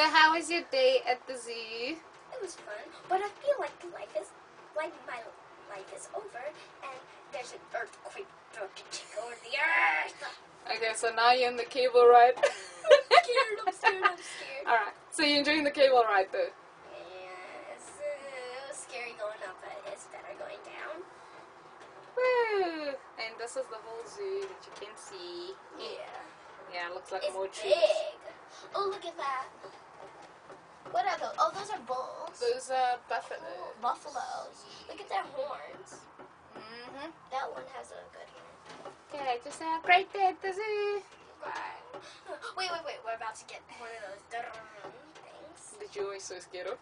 So how was your day at the zoo? It was fun, but I feel like life is like my life is over, and there's an earthquake about to take over the earth. Okay, so now you're in the cable ride. I'm scared. I'm scared. I'm scared. Alright, so you're enjoying the cable ride though? Yes, it was scary going up, but it's better going down. Woo! And this is the whole zoo that you can see. Yeah. Yeah, it looks like It's more trees. big. Oh, look at that. What are those? Oh, those are bulls. Those are buffalo. Buffaloes. Look at their horns. Mm-hmm. That one has a good horn. Okay, just have a great day at the zoo. Right. Wait, wait, wait. We're about to get one of those things. Did you always so scared of?